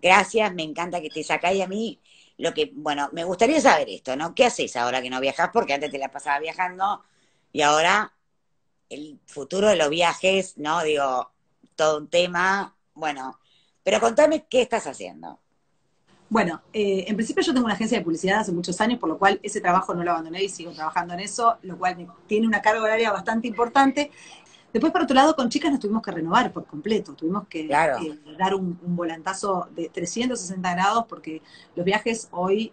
gracias, me encanta que estés acá y a mí lo que, bueno, me gustaría saber esto, ¿no? ¿Qué haces ahora que no viajas? Porque antes te la pasaba viajando y ahora el futuro de los viajes, ¿no? Digo, todo un tema, bueno, pero contame qué estás haciendo. Bueno, eh, en principio yo tengo una agencia de publicidad hace muchos años, por lo cual ese trabajo no lo abandoné y sigo trabajando en eso, lo cual tiene una carga horaria bastante importante. Después, por otro lado, con chicas nos tuvimos que renovar por completo, tuvimos que eh, dar un, volantazo de 360 grados porque los viajes hoy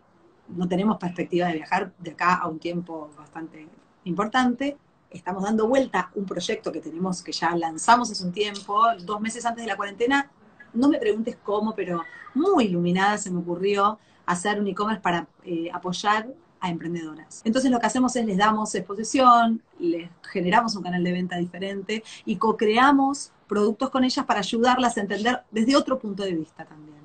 no tenemos perspectiva de viajar de acá a un tiempo bastante importante. Estamos dando vuelta un proyecto que tenemos, que ya lanzamos hace un tiempo, dos meses antes de la cuarentena, no me preguntes cómo, pero muy iluminada se me ocurrió hacer un e-commerce para eh, apoyar a emprendedoras. Entonces lo que hacemos es les damos exposición, les generamos un canal de venta diferente y co-creamos productos con ellas para ayudarlas a entender desde otro punto de vista también.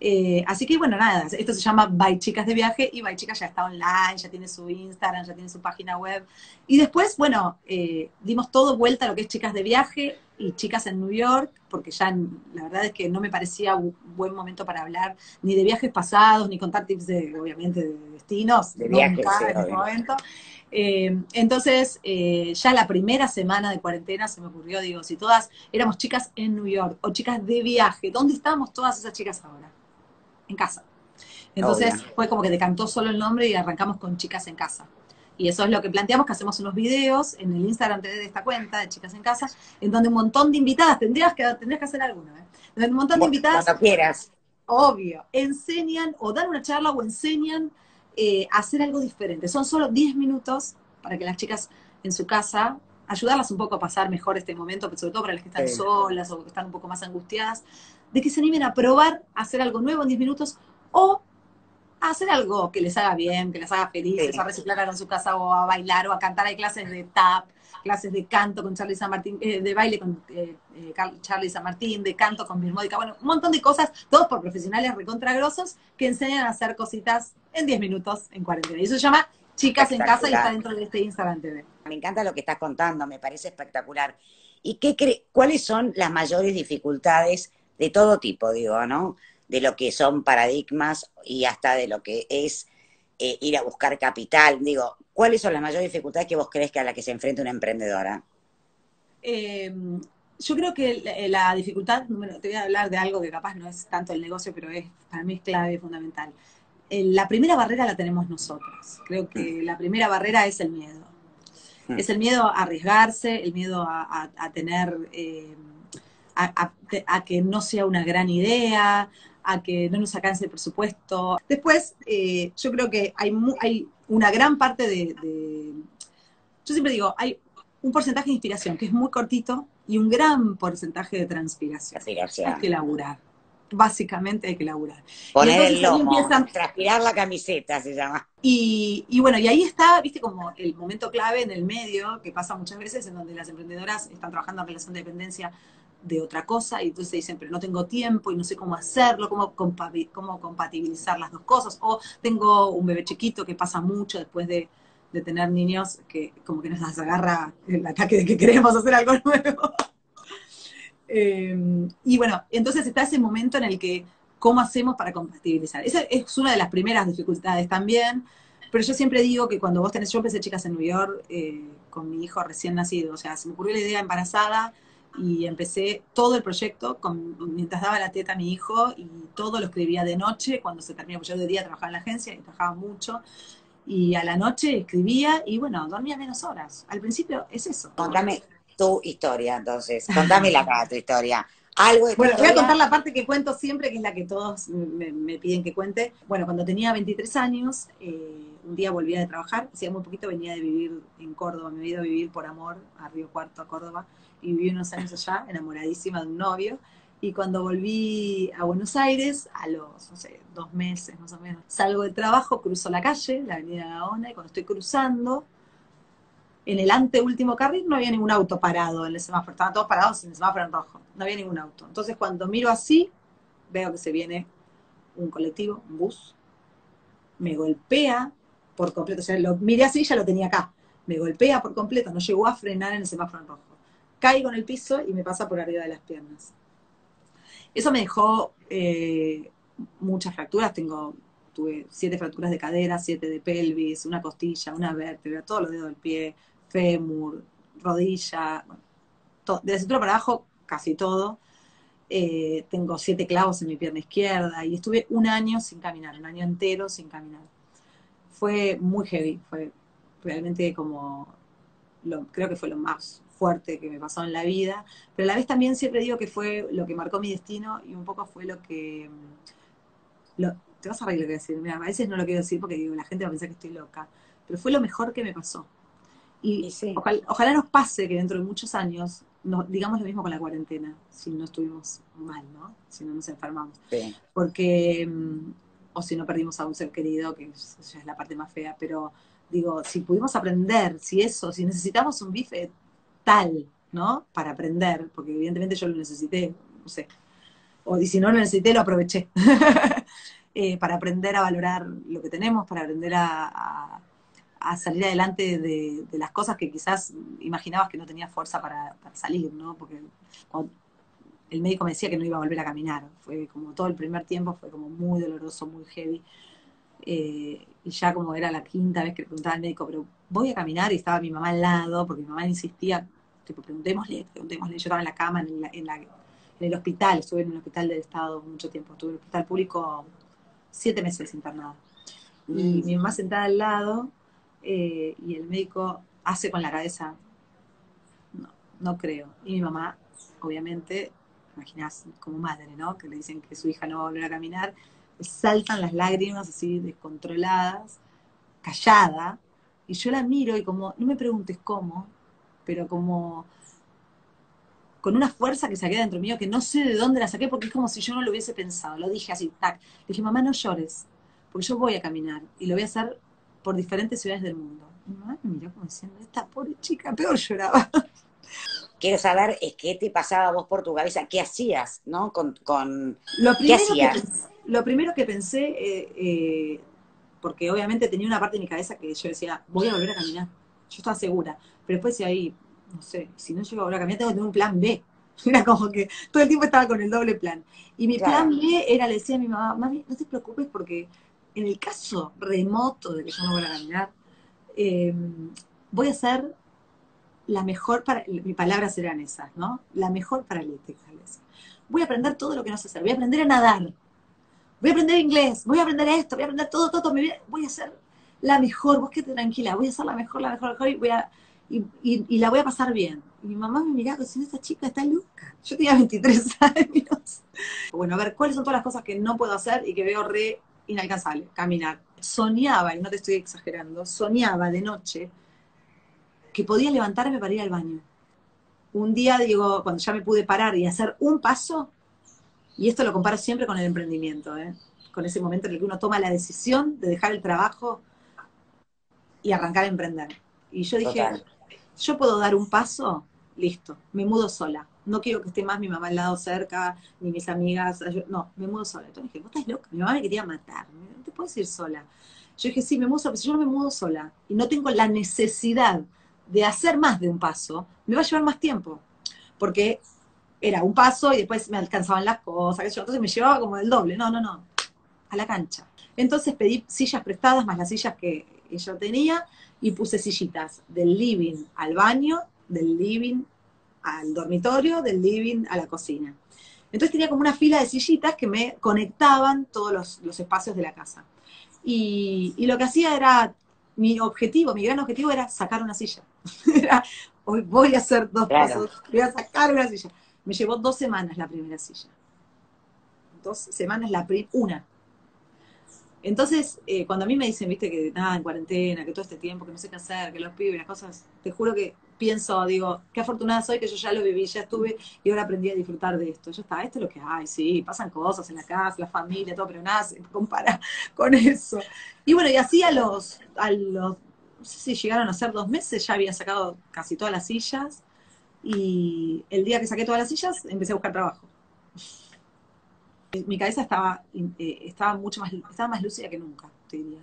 Eh, así que bueno, nada, esto se llama By Chicas de Viaje y By Chicas ya está online, ya tiene su Instagram, ya tiene su página web. Y después, bueno, eh, dimos todo vuelta a lo que es Chicas de Viaje y Chicas en New York, porque ya la verdad es que no me parecía un buen momento para hablar ni de viajes pasados, ni contar tips de, obviamente, de destinos, de viajes, en este momento. Eh, entonces, ya la primera semana de cuarentena se me ocurrió, digo, si todas éramos chicas en New York o chicas de viaje, ¿dónde estamos todas esas chicas ahora? en casa. Entonces fue como que decantó solo el nombre y arrancamos con Chicas en Casa. Y eso es lo que planteamos, que hacemos unos videos en el Instagram de esta cuenta de Chicas en Casa, en donde un montón de invitadas, tendrías que, tendrías que hacer alguna, ¿eh? Donde un montón de invitadas... Cuando quieras. Obvio, enseñan o dan una charla o enseñan eh, a hacer algo diferente. Son solo 10 minutos para que las chicas en su casa ayudarlas un poco a pasar mejor este momento, pero sobre todo para las que están solas o que están un poco más angustiadas, de que se animen a probar a hacer algo nuevo en 10 minutos o a hacer algo que les haga bien, que les haga felices, a reciclar en su casa o a bailar o a cantar. Hay clases de tap, clases de canto con Charlie San Martín, eh, de baile con eh, eh, Charlie San Martín, de canto con Bismódica, bueno, un montón de cosas, todos por profesionales recontragrosos que enseñan a hacer cositas en 10 minutos en cuarentena. Y eso se llama Chicas en Casa y está dentro de este Instagram TV. Me encanta lo que estás contando, me parece espectacular. ¿Y qué cuáles son las mayores dificultades de todo tipo, digo, ¿no? De lo que son paradigmas y hasta de lo que es eh, ir a buscar capital. Digo, ¿cuáles son las mayores dificultades que vos crees que a la que se enfrenta una emprendedora? Em, yo creo que la, dificultad, bueno, te voy a hablar de algo que capaz no es tanto el negocio, pero es para mí es clave, fundamental. Eh, la primera barrera la tenemos nosotros. Creo que mm. la primera barrera es el miedo. Mm. Es el miedo a arriesgarse, el miedo a, tener, eh, a, que no sea una gran idea, a que no nos alcance el presupuesto. Después, eh, yo creo que hay, hay una gran parte de, Yo siempre digo, hay un porcentaje de inspiración que es muy cortito y un gran porcentaje de transpiración. Hay que laburar básicamente hay que laburar. Poner el lomo, transpirar la camiseta se llama. Y, y, bueno, y ahí está, viste, como el momento clave en el medio, que pasa muchas veces, en donde las emprendedoras están trabajando en relación de dependencia de otra cosa y entonces dicen, pero no tengo tiempo y no sé cómo hacerlo, cómo, cómo compatibilizar las dos cosas. O tengo un bebé chiquito que pasa mucho después de, de tener niños que como que nos agarra el ataque de que queremos hacer algo nuevo. Eh, y bueno, entonces está ese momento en el que, ¿cómo hacemos para compatibilizar? Esa es una de las primeras dificultades también, pero yo siempre digo que cuando vos tenés, yo empecé chicas en New York eh, con mi hijo recién nacido, o sea, se me ocurrió la idea embarazada y empecé todo el proyecto mientras daba la teta a mi hijo y todo lo escribía de noche, cuando se terminó, porque yo de día trabajaba en la agencia y trabajaba mucho, y a la noche escribía y bueno, dormía menos horas. Al principio es eso tu historia, entonces. Contámela acá, tu historia. Algo de bueno, voy a contar la parte que cuento siempre, que es la que todos me, piden que cuente. Bueno, cuando tenía 23 años, eh, un día volvía de trabajar, hacía muy poquito venía de vivir en Córdoba, me había ido a vivir por amor a Río Cuarto, a Córdoba, y viví unos años allá, enamoradísima de un novio. Y cuando volví a Buenos Aires, a los, no sé, dos meses más o menos, salgo del trabajo, cruzo la calle, la avenida Gaona, y cuando estoy cruzando, en el anteúltimo carril no había ningún auto parado en el semáforo, estaban todos parados en el semáforo en rojo, no había ningún auto. Entonces cuando miro así, veo que se viene un colectivo, un bus, me golpea por completo, o sea, lo miré así, ya lo tenía acá, me golpea por completo, no llegó a frenar en el semáforo en rojo. Caigo en el piso y me pasa por arriba de las piernas. Eso me dejó eh, muchas fracturas, tengo, tuve siete fracturas de cadera, siete de pelvis, una costilla, una vértebra, todos los dedos del pie, fémur, rodilla, de la cintura para abajo casi todo. Eh, tengo siete clavos en mi pierna izquierda y estuve un año sin caminar, un año entero sin caminar. Fue muy heavy, fue realmente como, lo, creo que fue lo más fuerte que me pasó en la vida, pero a la vez también siempre digo que fue lo que marcó mi destino y un poco fue lo que... Lo, te vas a reír lo que decir, mira, a veces no lo quiero decir porque digo, la gente va a pensar que estoy loca, pero fue lo mejor que me pasó. Y, ojalá, nos pase que dentro de muchos años, digamos lo mismo con la cuarentena, si no estuvimos mal, ¿no? Si no nos enfermamos. Porque, mm, o si no perdimos a un ser querido, que ya es la parte más fea, pero digo, si pudimos aprender, si eso, si necesitamos un bife tal, ¿no? Para aprender, porque evidentemente yo lo necesité, no sé. O y si no lo necesité, lo aproveché. Eh, para aprender a valorar lo que tenemos, para aprender a, salir adelante de, las cosas que quizás imaginabas que no tenía fuerza para, salir, ¿no? Porque el médico me decía que no iba a volver a caminar. Fue como todo el primer tiempo, fue como muy doloroso, muy heavy. Eh, y ya como era la quinta vez que le preguntaba al médico, pero voy a caminar y estaba mi mamá al lado, porque mi mamá insistía, tipo, preguntémosle, preguntémosle. Yo estaba en la cama, en, en, el hospital, estuve en un hospital del Estado mucho tiempo, estuve en el hospital público siete meses internada. Y mm. mi mamá sentada al lado eh, y el médico hace con la cabeza, no, no creo. Y mi mamá, obviamente, imaginás como madre, ¿no? Que le dicen que su hija no va a volver a caminar, saltan las lágrimas así descontroladas, callada, y yo la miro y como, no me preguntes cómo, pero como con una fuerza que saqué dentro mío que no sé de dónde la saqué porque es como si yo no lo hubiese pensado. Lo dije así, tac. Le dije, mamá, no llores, porque yo voy a caminar y lo voy a hacer por diferentes ciudades del mundo. Mi mamá me miró como diciendo, esta pobre chica, peor lloraba. Quiero saber es qué te pasaba vos por tu cabeza, qué hacías, ¿no? Con, con... Lo ¿Qué hacías? lo primero que pensé, eh, eh, porque obviamente tenía una parte de mi cabeza que yo decía, voy a volver a caminar. Yo estaba segura. Pero después si ahí, no sé, si no llego a volver a caminar, tengo que tener un plan B. Era como que todo el tiempo estaba con el doble plan. Y mi plan B era, le decía a mi mamá, mami, no te preocupes porque en el caso remoto de que yo no voy a caminar, voy a ser la mejor, para, mis palabras eran esas, ¿no? La mejor paralítica. Voy a aprender todo lo que no sé hacer, voy a aprender a nadar, voy a aprender inglés, voy a aprender esto, voy a aprender todo, todo, todo, voy a ser la mejor, vos quédate tranquila, voy a ser la mejor, la mejor, la mejor, y voy a y, la voy a pasar bien. Y mi mamá me miraba diciendo, esta chica está loca. Yo tenía 23 años. Bueno, a ver, ¿cuáles son todas las cosas que no puedo hacer y que veo re inalcanzable? Caminar. Soñaba, y no te estoy exagerando, soñaba de noche que podía levantarme para ir al baño. Un día, digo, cuando ya me pude parar y hacer un paso, y esto lo comparo siempre con el emprendimiento, ¿eh? con ese momento en el que uno toma la decisión de dejar el trabajo y arrancar a emprender. Y yo dije, yo puedo dar un paso, listo, me mudo sola. No quiero que esté más mi mamá al lado cerca, ni mis amigas. no, me mudo sola. Entonces dije, vos estás loca, mi mamá me quería matar, no te puedes ir sola. Yo dije, sí, me mudo sola, si yo me mudo sola y no tengo la necesidad de hacer más de un paso, me va a llevar más tiempo. Porque era un paso y después me alcanzaban las cosas, entonces me llevaba como el doble. No, no, no, a la cancha. Entonces pedí sillas prestadas, más las sillas que yo tenía, y puse sillitas del living al baño, del living al dormitorio, del living a la cocina. Entonces tenía como una fila de sillitas que me conectaban todos los, espacios de la casa. Y, lo que hacía era, mi objetivo, mi gran objetivo era sacar una silla. hoy voy a hacer dos pasos, voy a sacar una silla. Me llevó dos semanas la primera silla. Dos semanas la primera, una. Entonces, eh, cuando a mí me dicen, viste, que nada, en cuarentena, que todo este tiempo, que no sé qué hacer, que los pibes, las cosas, te juro que pienso, digo, qué afortunada soy que yo ya lo viví, ya estuve y ahora aprendí a disfrutar de esto. Ya está, esto es lo que hay, sí, pasan cosas en la casa, la familia, todo, pero nada se compara con eso. Y bueno, y así a los, a los, no sé si llegaron a ser dos meses, ya había sacado casi todas las sillas y el día que saqué todas las sillas empecé a buscar trabajo mi cabeza estaba, eh, estaba mucho más, estaba más lúcida que nunca, te diría.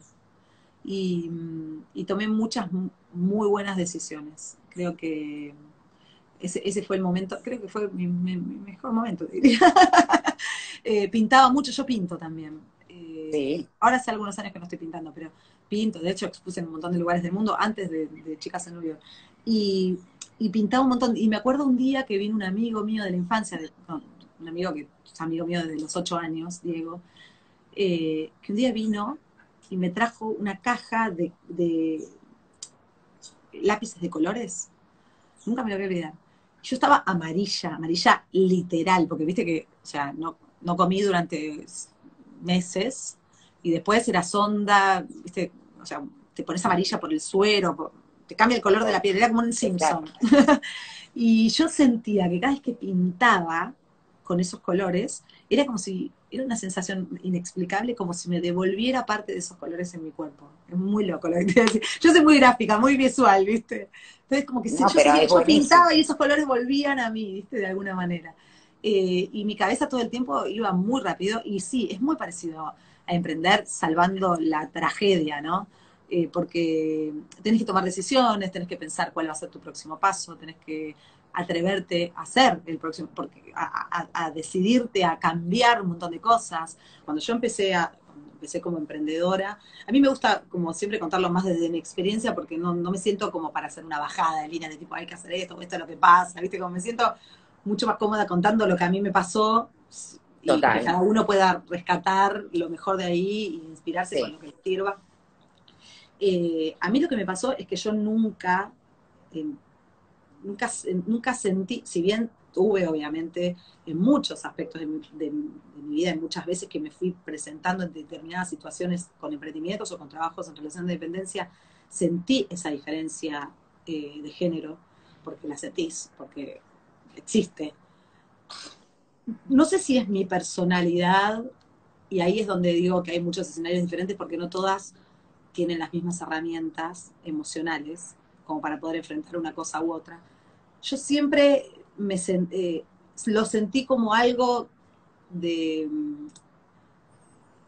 Y, mm, y tomé muchas muy buenas decisiones. Creo que ese, ese, fue el momento, creo que fue mi, mejor momento, diría. Eh, pintaba mucho, yo pinto también. Eh, Sí. Ahora hace algunos años que no estoy pintando, pero pinto. De hecho, expuse en un montón de lugares del mundo antes de, de Chicas en New York. Y, y pintaba un montón. Y me acuerdo un día que vino un amigo mío de la infancia, de- no, un amigo que es amigo mío desde los ocho años, Diego, eh, que un día vino y me trajo una caja de, de lápices de colores. Nunca me lo voy a olvidar. Yo estaba amarilla, amarilla literal, porque viste que, o sea, no, no comí durante meses y después era sonda, viste, o sea, te pones amarilla por el suero, por- te cambia el color de la piel, era como un Simpson. y yo sentía que cada vez que pintaba con esos colores, era como si, era una sensación inexplicable, como si me devolviera parte de esos colores en mi cuerpo. Es muy loco lo que te voy a decir. Yo soy muy gráfica, muy visual, ¿viste? Entonces, como que si No, yo, es yo pintaba y esos colores volvían a mí, ¿viste? De alguna manera. Eh, y mi cabeza todo el tiempo iba muy rápido, y sí, es muy parecido a emprender salvando la tragedia, ¿no? Eh, porque tenés que tomar decisiones, tenés que pensar cuál va a ser tu próximo paso, tenés que atreverte a hacer el próximo, porque a, a- a decidirte a cambiar un montón de cosas. Cuando yo empecé a empecé como emprendedora, a mí me gusta como siempre contarlo más desde mi experiencia porque no, no me siento como para hacer una bajada de línea de tipo hay que hacer esto, esto es lo que pasa, ¿viste? Como me siento mucho más cómoda contando lo que a mí me pasó y Total. que cada uno pueda rescatar lo mejor de ahí e inspirarse Sí. con lo que le sirva. Eh, a mí lo que me pasó es que yo nunca, eh, nunca, nunca sentí, si bien tuve obviamente en muchos aspectos de mi, vida, en muchas veces que me fui presentando en determinadas situaciones con emprendimientos o con trabajos en relación de dependencia, sentí esa diferencia eh, de género, porque la sentís, porque existe. No sé si es mi personalidad, y ahí es donde digo que hay muchos escenarios diferentes, porque no todas tienen las mismas herramientas emocionales como para poder enfrentar una cosa u otra. Yo siempre me sen- eh, lo sentí como algo de mm,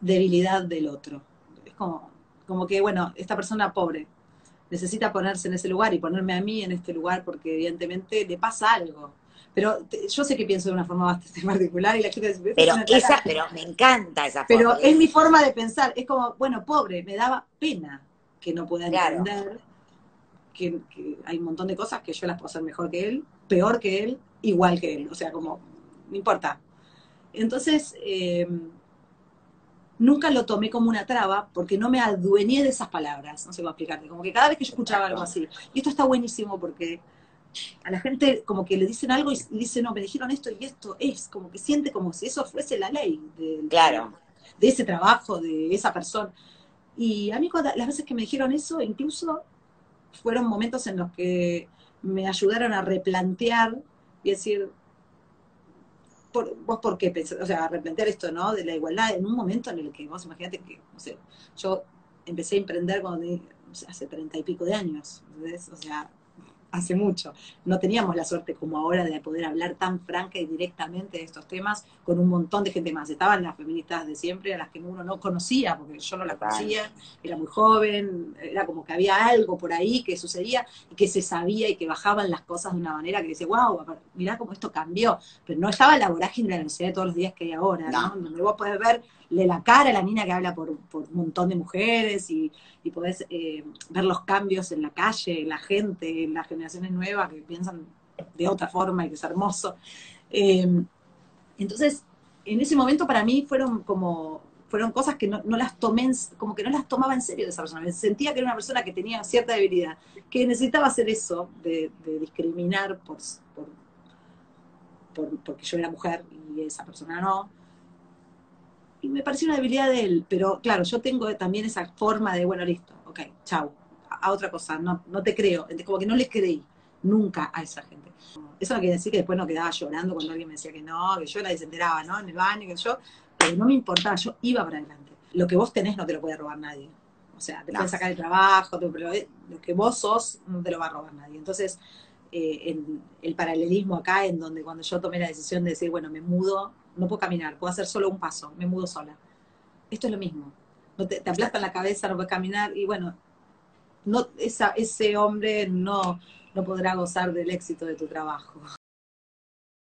debilidad del otro. Es como, como que, bueno, esta persona pobre necesita ponerse en ese lugar y ponerme a mí en este lugar porque evidentemente le pasa algo. Pero te- yo sé que pienso de una forma bastante particular y la gente dice, Pero "Esta es esa, pero me encanta esa pero forma. es mi forma de pensar. Es como, bueno, pobre, me daba pena que no pueda Claro. entender que, que hay un montón de cosas que yo las puedo hacer mejor que él, peor que él, igual que él. O sea, como, no importa. Entonces, eh, nunca lo tomé como una traba porque no me adueñé de esas palabras. No sé cómo explicarte. Como que cada vez que yo escuchaba algo así, y esto está buenísimo porque a la gente como que le dicen algo y dice, no, me dijeron esto y esto es, como que siente como si eso fuese la ley. del- Claro. de ese trabajo, de esa persona. Y a mí cuando- las veces que me dijeron eso, incluso fueron momentos en los que me ayudaron a replantear y decir, por, vos por qué pensás, o sea, a replantear esto, ¿no? De la igualdad en un momento en el que vos imagínate que, no sé, yo empecé a emprender cuando hace treinta y pico de años, ¿entendés? O sea, hace mucho. No teníamos la suerte como ahora de poder hablar tan franca y directamente de estos temas con un montón de gente más. Estaban las feministas de siempre, a las que uno no conocía, porque yo no las conocía, era muy joven, era como que había algo por ahí que sucedía y que se sabía y que bajaban las cosas de una manera que dice, wow, mirá cómo esto cambió. Pero no estaba la vorágine de la velocidad de todos los días que hay ahora, ¿no? No. Donde vos podés verle la cara a la mina que habla por, por un montón de mujeres y, y podés eh, ver los cambios en la calle, en la gente, en las generaciones nuevas que piensan de otra forma y que es hermoso. Eh, entonces, en ese momento para mí fueron como, fueron cosas que no, no las tomé, como que no las tomaba en serio de esa persona. Sentía que era una persona que tenía cierta debilidad, que necesitaba hacer eso, de, de discriminar por, por, por- porque yo era mujer y esa persona no. Y me pareció una debilidad de él, pero claro, yo tengo también esa forma de, bueno, listo, ok, chau, a, a otra cosa, no, no te creo, como que no le creí nunca a esa gente. Eso no quiere decir que después no quedaba llorando cuando alguien me decía que no, que yo nadie se enteraba, ¿no? En el baño, que yo, pero no me importaba, yo iba para adelante. Lo que vos tenés no te lo puede robar nadie. O sea, te No. pueden sacar el trabajo, te- pero eh, lo que vos sos no te lo va a robar nadie. Entonces, eh, en el paralelismo acá, en donde cuando yo tomé la decisión de decir, bueno, me mudo, no puedo caminar, puedo hacer solo un paso, me mudo sola. Esto es lo mismo. No te, te aplastan la cabeza, no puedes caminar, y bueno, no, esa, ese hombre no, no podrá gozar del éxito de tu trabajo.